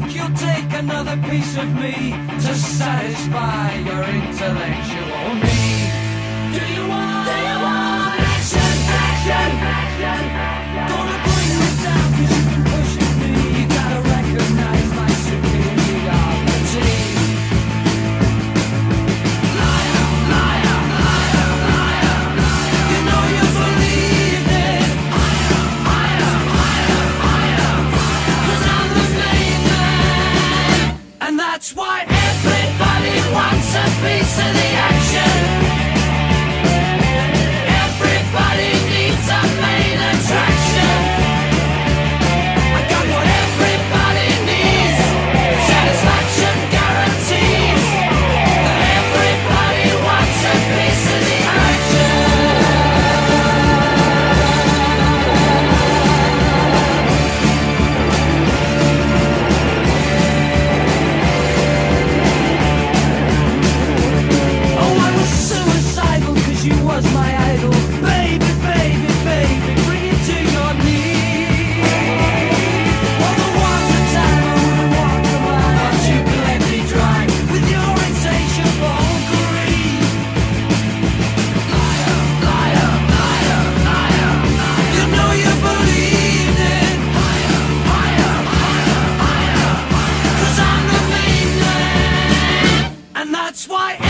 think you'll take another piece of me to satisfy your intellectual needs. That's why.